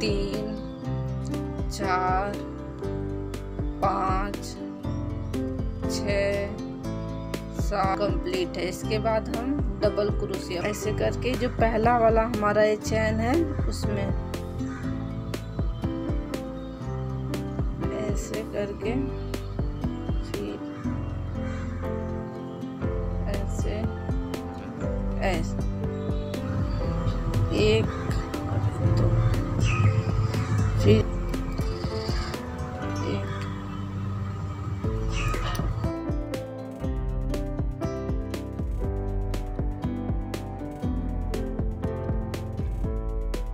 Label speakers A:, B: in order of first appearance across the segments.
A: तीन, चार, पाँच, छ, सात। कंप्लीट है। इसके बाद हम डबल क्रोशिया ऐसे करके जो पहला वाला हमारा ये चैन है, उसमें ऐसे करके ऐसे ऐसे। एक फिर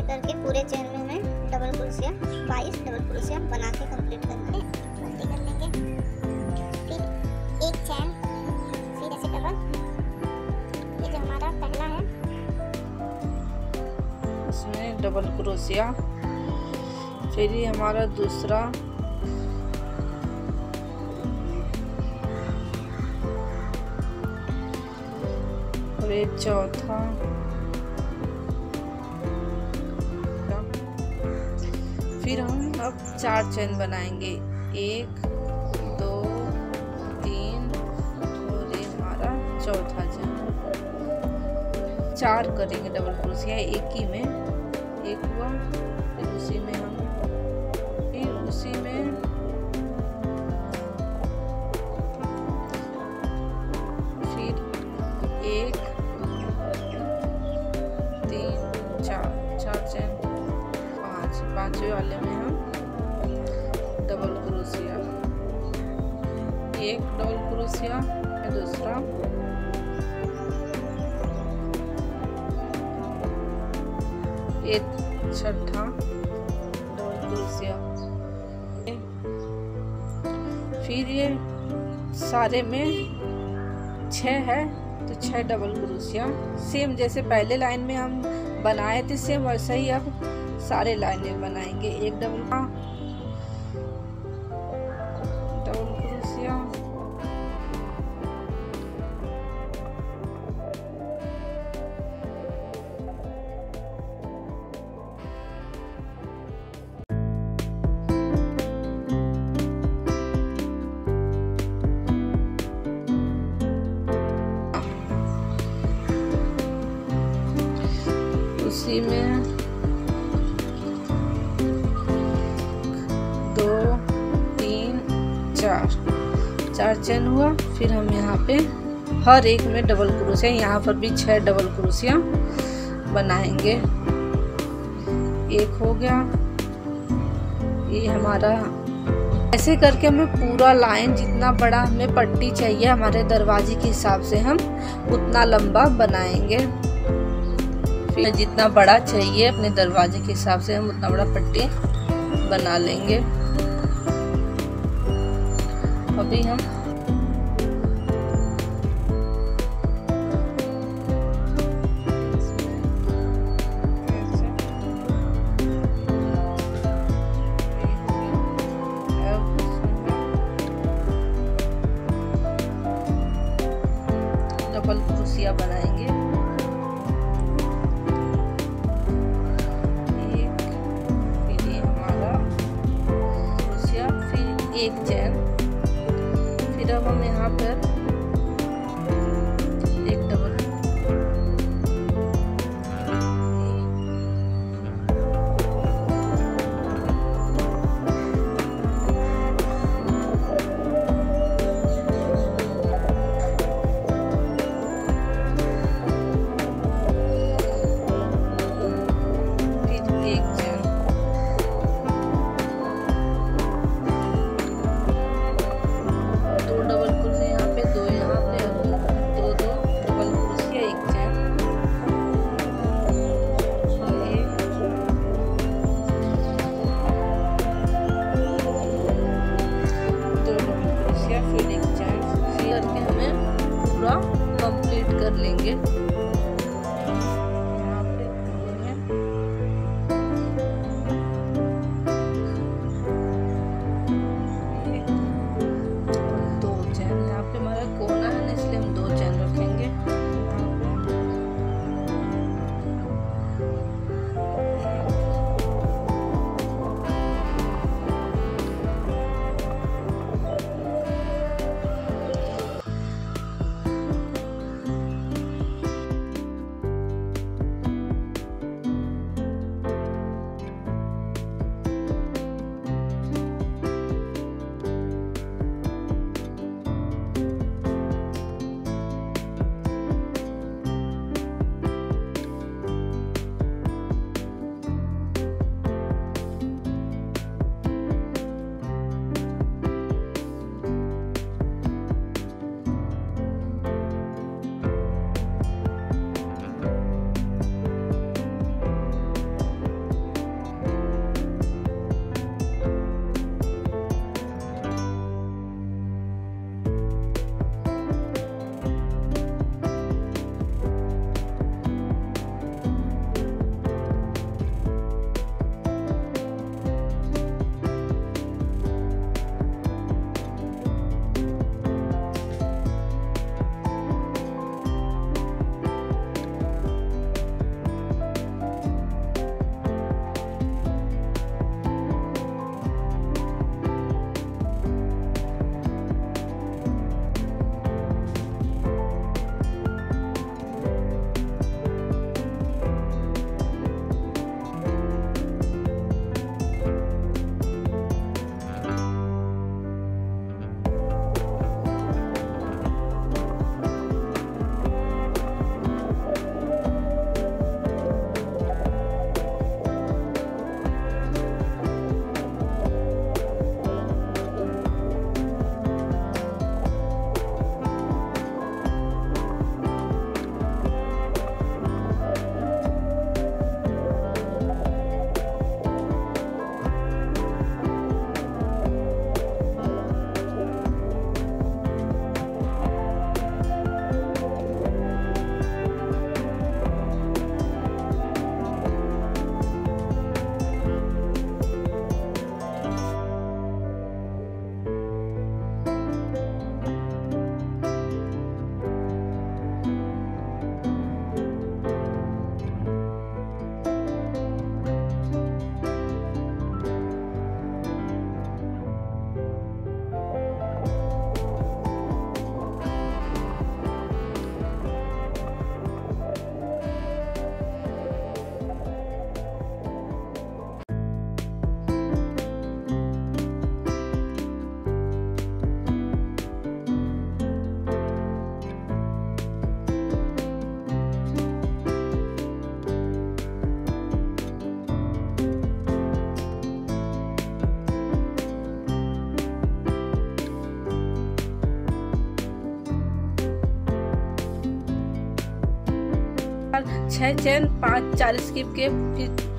B: करके पूरे चैन में हमें डबल क्रोशिया बाईस डबल क्रोशिया बना के कंप्लीट करना है बंदी कर लेंगे। फिर एक चैन फिर ऐसे डबल ये जो हमारा पहला है।
A: इसमें डबल क्रोशिया फिर ये हमारा दूसरा। और ये चौथा। फिर हम अब चार चैन बनाएँगे। एक, दो, तीन, और ये हमारा चौथा चैन। चार करेंगे डबल क्रोशिया एक ही में। एक हुआ, फिर उसी में वाले में हम डबल क्रोशिया एक डबल क्रोशिया दूसरा। एक छठा डबल क्रोशिया फिर ये सारे में छः है तो छः डबल क्रोशिया सेम जैसे पहले लाइन में हम बनाए थे सेम वैसे ही अब सारे लाइनें बनाएँगे एक डबल उसी में दो, तीन, चार। चार चैन हुआ, फिर हम यहाँ पे हर एक में डबल क्रोशिया यहाँ पर भी छह डबल क्रोशिया बनाएँगे। एक हो गया। ये हमारा ऐसे करके हमें पूरा लाइन जितना बड़ा हमें पट्टी चाहिए, हमारे दरवाजे के हिसाब से हम उतना लंबा बनाएँगे। फिर जितना बड़ा चाहिए, अपने दरवाजे के हिसाब से हम उतना बड़ा पट्टी बना लेंगे। अभी हम छः चैन, पाँच, चार स्किप के फिर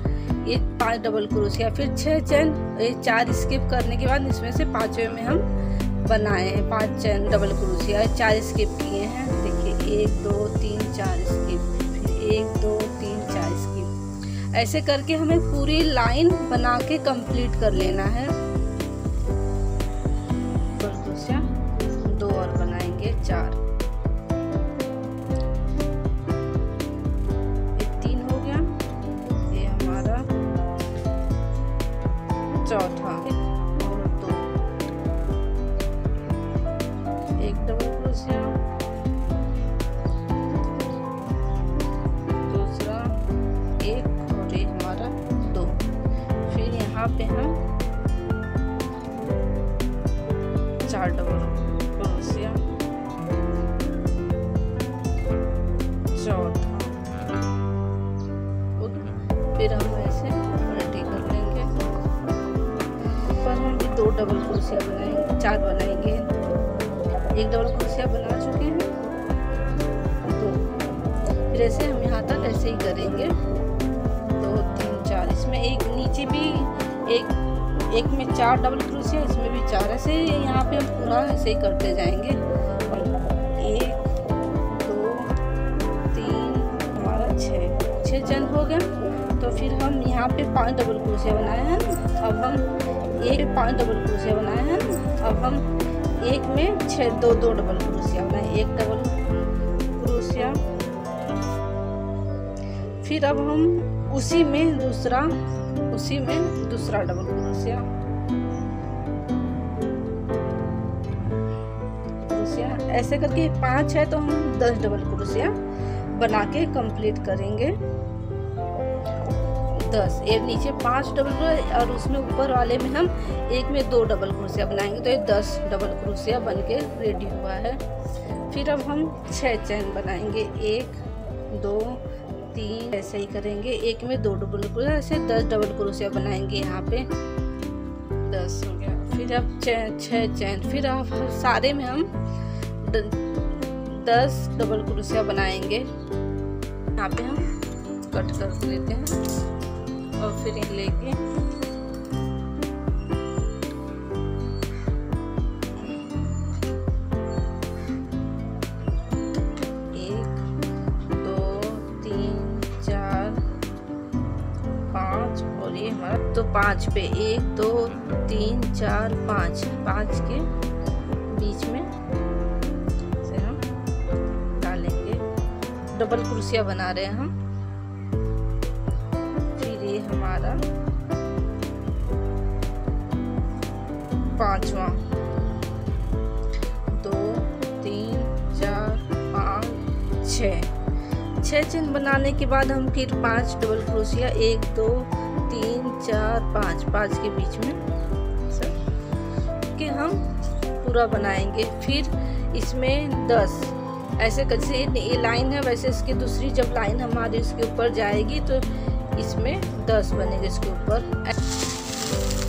A: ये पाँच डबल क्रोशिया फिर छः चैन, ये चार स्किप करने के बाद इसमें से पाँचवें में हम बनाए हैं। पाँच चैन डबल क्रोशिया चार स्किप किए हैं। देखिए, एक, दो, तीन, चार स्किप। फिर एक, दो, तीन, चार स्किप। ऐसे करके हमें पूरी लाइन बना के कंप्लीट कर लेना है। दो और बनाएँगे, चार। चौथा। दो हमारा दो। फिर यहाँ पे हम चार डबल डबल कुर्सियाँ बनाएँगे, चार बनाएँगे। एक डबल कुर्सियाँ बना चुके हैं। तो फिर ऐसे हम यहाँ तक ऐसे ही करेंगे। दो, तीन, चार, इसमें एक नीचे भी एक एक में चार डबल क्रोशिया इसमें भी चार, ऐसे यहाँ पे हम पूरा ऐसे ही करते जाएँगे। एक, दो, तीन, हमारा छः छः जन हो गया तो फिर हम यहाँ पे पाँच डबल क्रोशिया बनाए हैं। अब हम एक पाँच डबल क्रोशिया बनाए हैं। अब हम एक में छः दो दो डबल क्रोशिया बनाए एक डबल क्रोशिया फिर अब हम उसी में दूसरा, उसी में दूसरा डबल क्रोशिया ऐसे करके पाँच है तो हम दस डबल क्रोशिया बना के कंप्लीट करेंगे। दस एक नीचे पाँच डबल और उसमें ऊपर वाले में हम एक में दो डबल क्रोशिया बनाएँगे। तो ये दस डबल क्रोशिया बन के रेडी हुआ है। फिर अब हम छः चैन बनाएँगे। एक, दो, तीन, ऐसे ही करेंगे। एक में दो डबल क्रोशिया, ऐसे दस डबल क्रोशिया बनाएँगे यहाँ पे। दस हो गया। फिर अब चैन छः चैन फिर अब सारे में हम दस डबल क्रोशिया बनाएँगे। यहाँ पे हम कट कर लेते हैं। और फिर लेके। तो पाँच पे। एक, दो, तीन, चार, पाँच। पाँच के बीच में से हम डालेंगे। डबल कुर्सियाँ बना रहे हैं हम। हमारा पांचवा। दो, तीन, चार, पाँच, छ। छः चिन्ह बनाने के बाद हम फिर पाँच डबल क्रोशिया एक, दो, तीन, चार, पाँच पाँच के बीच में के हम पूरा बनाएँगे। फिर इसमें दस। ऐसे कैसे ये लाइन है, वैसे इसकी दूसरी जब लाइन हमारी उसके ऊपर जाएगी तो इसमें दस बनेंगे इसके ऊपर।